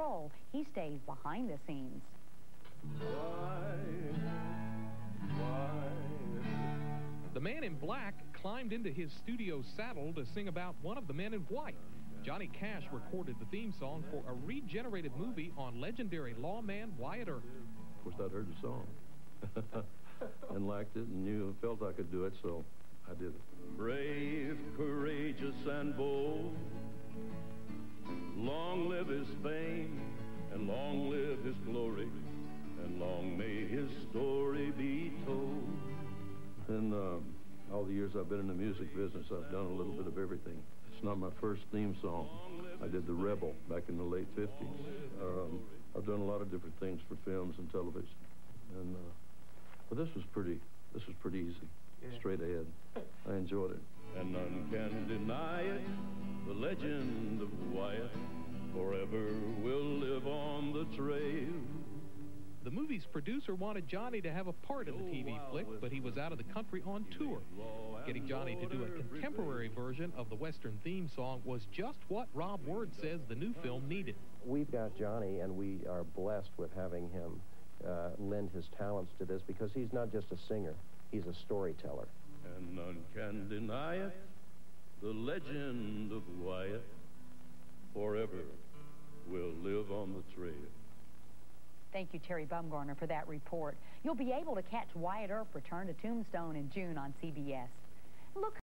control. He stays behind the scenes. The man in black climbed into his studio saddle to sing about one of the men in white. Johnny Cash recorded the theme song for a regenerated movie on legendary lawman Wyatt Earp. Of course, I'd heard the song and liked it and knew, felt I could do it, so I did it. Brave, courageous, and bold. Long live his fame, and long live his glory, and long may his story be told. In uh, all the years I've been in the music business, I've done a little bit of everything. It's not my first theme song. I did The Rebel back in the late 50s. Um, I've done a lot of different things for films and television. And, uh, but this was pretty, this was pretty easy, yeah. straight ahead. I enjoyed it. And none can deny it, the legend of Wyatt forever will live on the trail. The movie's producer wanted Johnny to have a part in the TV flick, but he was out of the country on tour. Getting Johnny to do a contemporary version of the Western theme song was just what Rob Word says the new film needed. We've got Johnny, and we are blessed with having him uh, lend his talents to this because he's not just a singer, he's a storyteller. And none can deny it, the legend of Wyatt forever will live on the trail. Thank you, Terry Bumgarner, for that report. You'll be able to catch Wyatt Earp return to Tombstone in June on CBS. Look